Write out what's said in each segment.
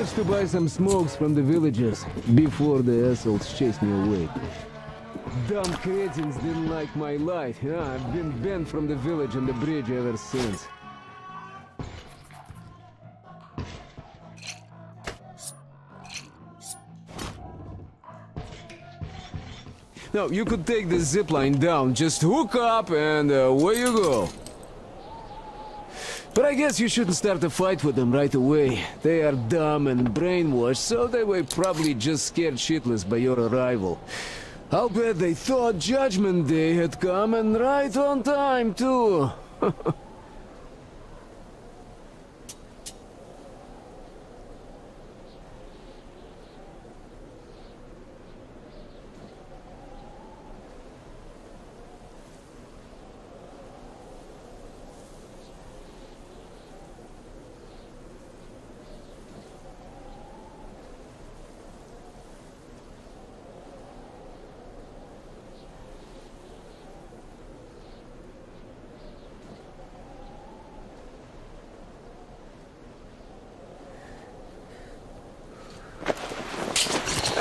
managed to buy some smokes from the villagers before the assholes chased me away. Dumb cretins didn't like my. Yeah, I've been banned from the village and the bridge ever since. Now, you could take the zipline down, just hook up and away you go. But I guess you shouldn't start a fight with them right away. They are dumb and brainwashed, so they were probably just scared shitless by your arrival. I'll bet they thought Judgment Day had come and right on time, too.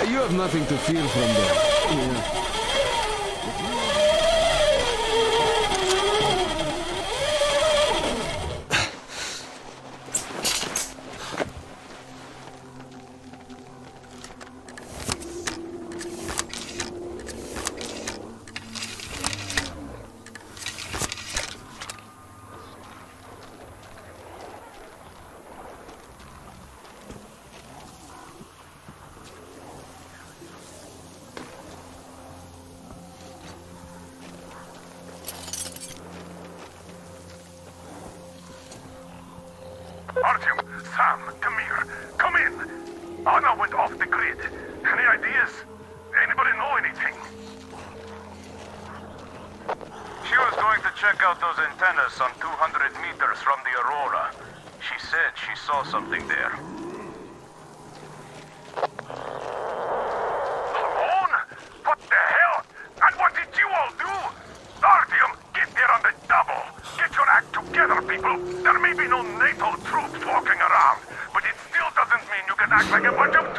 You have nothing to fear from them. Yeah. People. Oh, there may be no NATO troops walking around, but it still doesn't mean you can act like a bunch of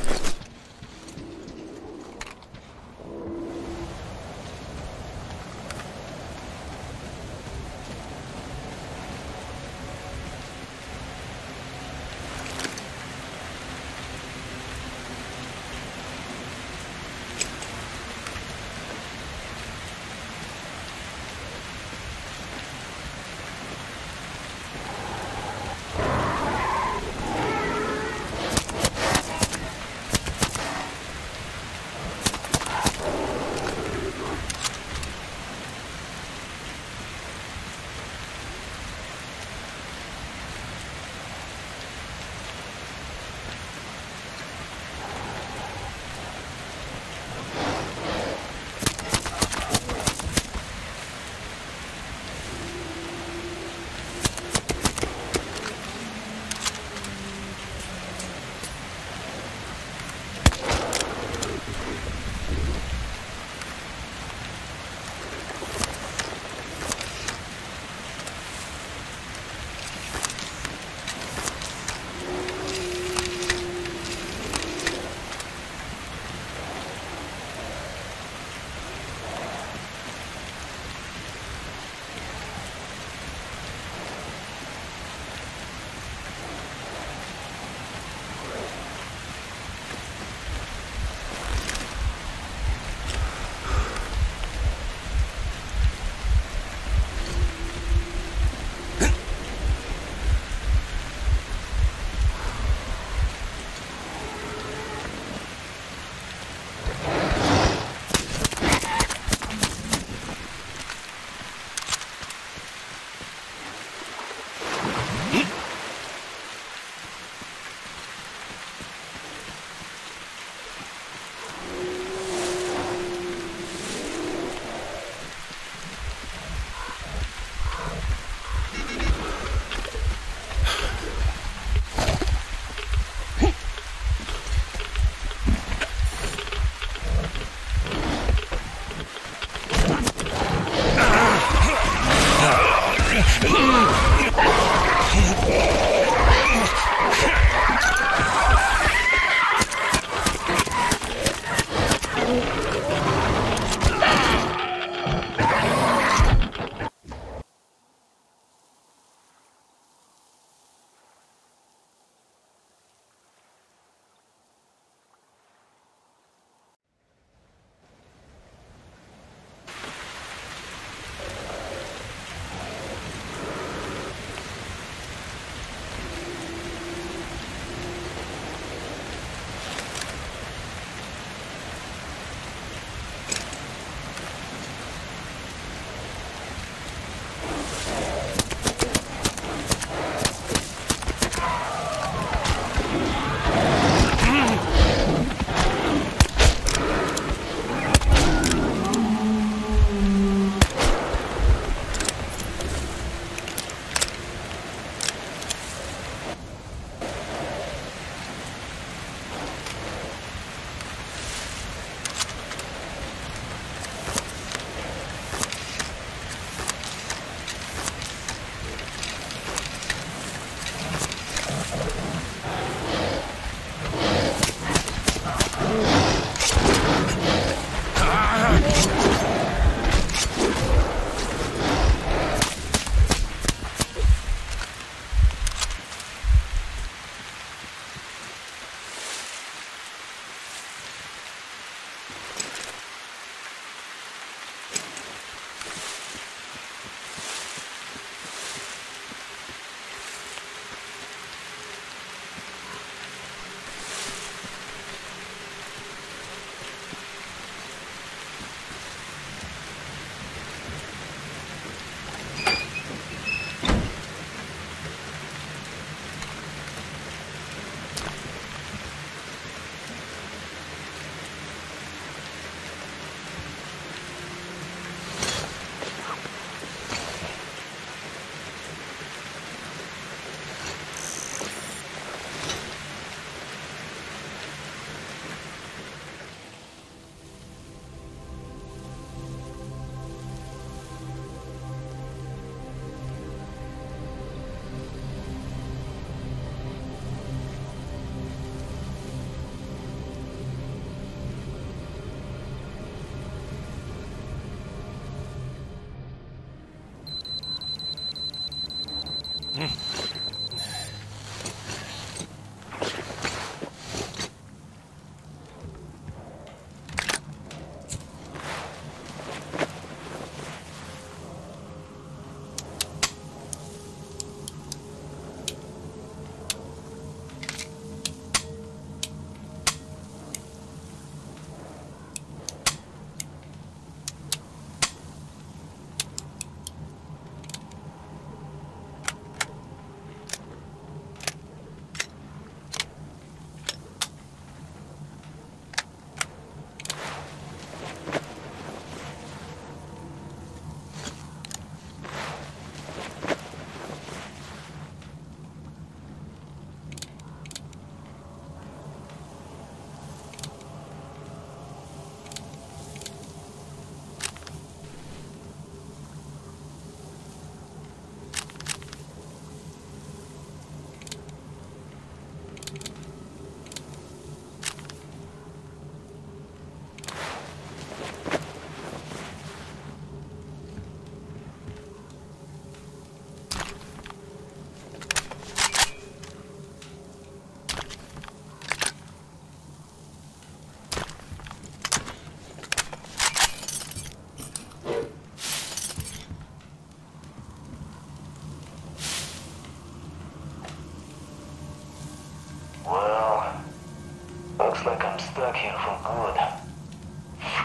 stuck here for good.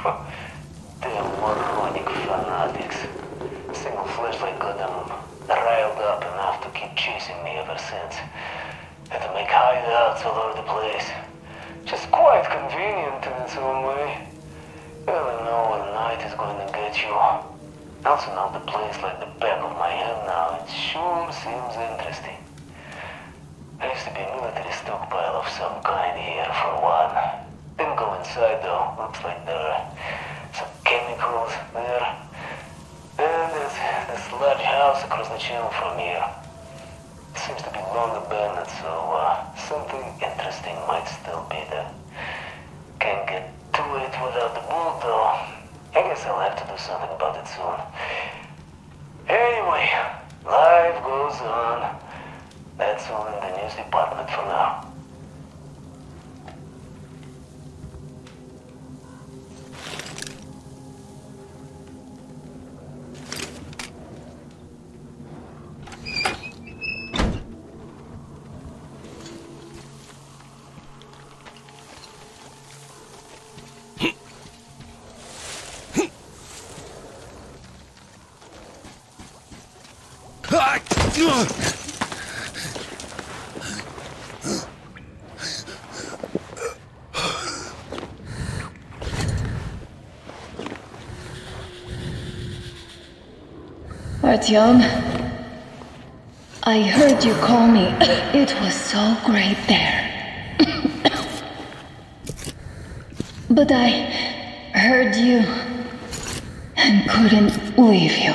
Damn moronic fanatics. Single flashlight got them riled up enough to keep chasing me ever since. Had to make hideouts all over the place. Just quite convenient in its own way. You never know what night is going to get you. Also know the place like the back of my hand now. It sure seems interesting. There used to be a military stockpile of some kind here for one. Didn't go inside though. Looks like there are some chemicals there. And there's this large house across the channel from here. It seems to be long abandoned, so uh, something interesting might still be there. Can't get to it without the boot though. I guess I'll have to do something about it soon. Anyway, life goes on. That's all in the news department for now. Artyom, I heard you call me. It was so great there. but I heard you and couldn't leave you.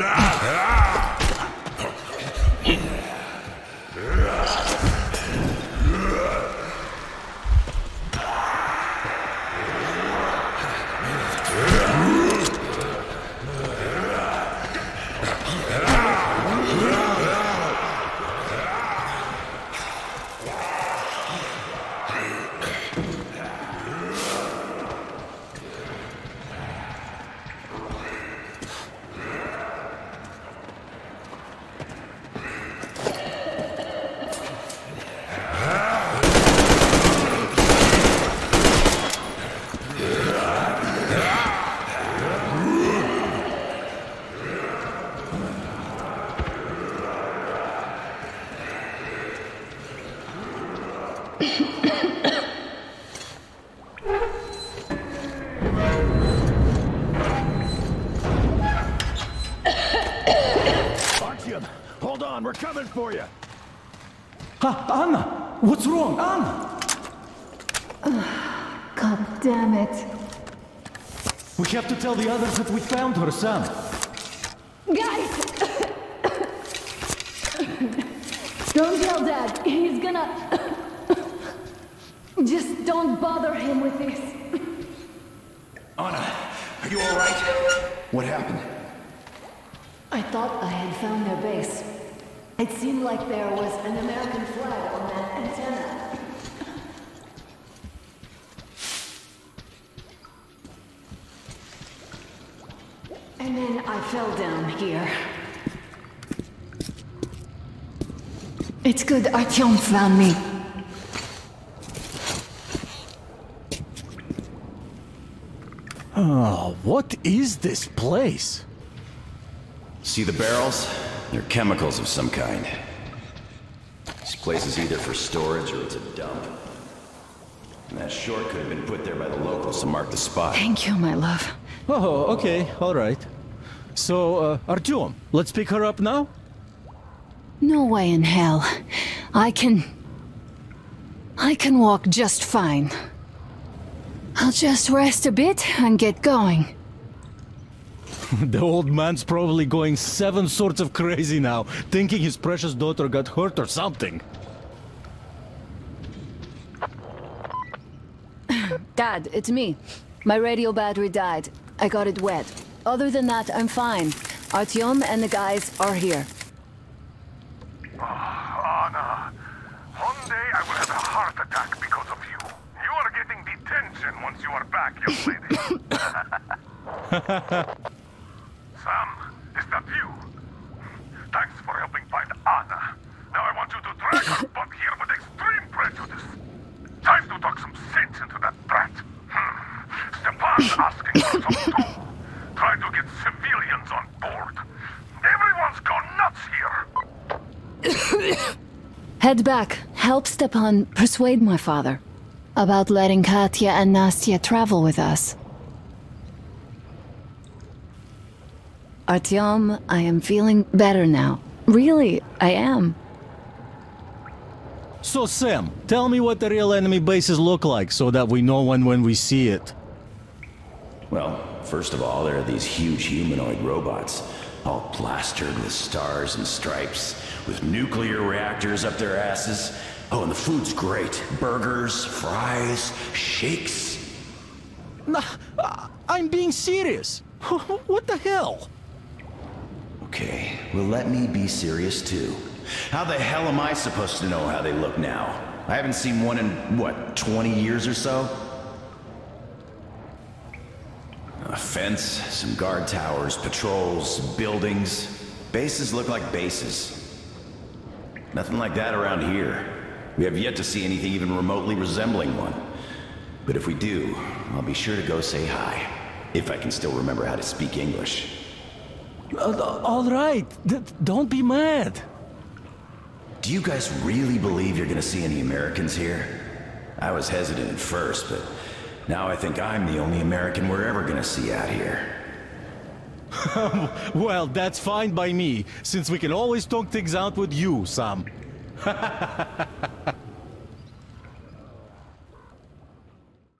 Ah! What's wrong, Anna? God damn it. We have to tell the others that we found her, Sam. Guys! don't tell Dad. He's gonna. Just don't bother him with this. Anna, are you alright? What happened? I thought I had found their base. It seemed like there was an American flag on that antenna. And then I fell down here. It's good Artyom found me. Oh, what is this place? See the barrels? They're chemicals of some kind. This place is either for storage or it's a dump. And that short could have been put there by the locals to mark the spot. Thank you, my love. Oh, okay, all right. So, uh, Artyom, let's pick her up now? No way in hell. I can. I can walk just fine. I'll just rest a bit and get going. the old man's probably going seven sorts of crazy now, thinking his precious daughter got hurt or something. Dad, it's me. My radio battery died. I got it wet. Other than that, I'm fine. Artyom and the guys are here. Oh, Anna, one day I will have a heart attack because of you. You are getting detention once you are back, young lady. Sam, is that you? Thanks for helping find Anna. Now I want you to drag her butt here with extreme prejudice. Time to talk some sense into that brat. Hmm. Stepan's asking for some too. Try to get civilians on board. Everyone's gone nuts here. Head back. Help Stepan persuade my father about letting Katya and Nastya travel with us. Artyom, I am feeling better now. Really, I am. So, Sam, tell me what the real enemy bases look like so that we know when when we see it. Well, first of all, there are these huge humanoid robots, all plastered with stars and stripes, with nuclear reactors up their asses. Oh, and the food's great. Burgers, fries, shakes. Nah, I- I'm being serious. what the hell? Okay, well let me be serious too. How the hell am I supposed to know how they look now? I haven't seen one in, what, 20 years or so? A fence, some guard towers, patrols, buildings. Bases look like bases. Nothing like that around here. We have yet to see anything even remotely resembling one. But if we do, I'll be sure to go say hi. If I can still remember how to speak English. Uh, all right, don't be mad. Do you guys really believe you're gonna see any Americans here? I was hesitant at first, but now I think I'm the only American we're ever gonna see out here. Well, that's fine by me, since we can always talk things out with you, Sam.